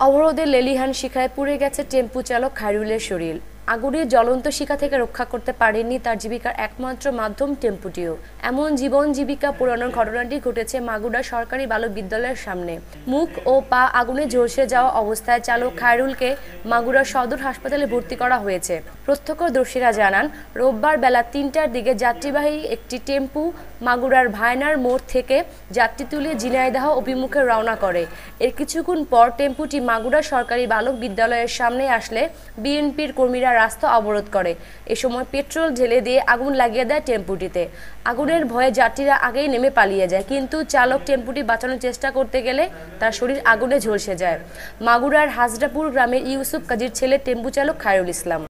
অবরোধে লেলিহান শিখায় পুড়ে গেছে টেম্পু চালক খায়রুলের শরীর। আগুনের জ্বলন্ত শিখা থেকে রক্ষা করতে পারেননি তার জীবিকার একমাত্র মাধ্যম টেম্পুটিও। এমন জীবন জীবিকা পোড়ানোর ঘটনাটি ঘটেছে মাগুরা সরকারি বালক বিদ্যালয়ের সামনে। মুখ ও পা আগুনে ঝলসে যাওয়া অবস্থায় চালক খায়রুলকে মাগুরা সদর হাসপাতালে ভর্তি করা হয়েছে। প্রত্যক্ষদর্শীরা জানান, রোববার বেলা তিনটার দিকে যাত্রীবাহী একটি টেম্পু মাগুরার ভায়নার মোড় থেকে যাত্রী তুলে ঝিনাইদহ অভিমুখে রওনা করে। এর কিছুক্ষণ পর টেম্পুটি মাগুরা সরকারি বালক বিদ্যালয়ের সামনে আসলে বিএনপির কর্মীরা রাস্তা অবরোধ করে। এ সময় পেট্রোল ঢেলে দিয়ে আগুন লাগিয়ে দেয় টেম্পুটিতে। আগুনের ভয়ে যাত্রীরা আগেই নেমে পালিয়ে যায়, কিন্তু চালক টেম্পুটি বাঁচানোর চেষ্টা করতে গেলে তার শরীর আগুনে ঝলসে যায়। মাগুরার হাজরাপুর গ্রামের ইউসুফ কাজির ছেলে টেম্পু চালক খায়রুল ইসলাম।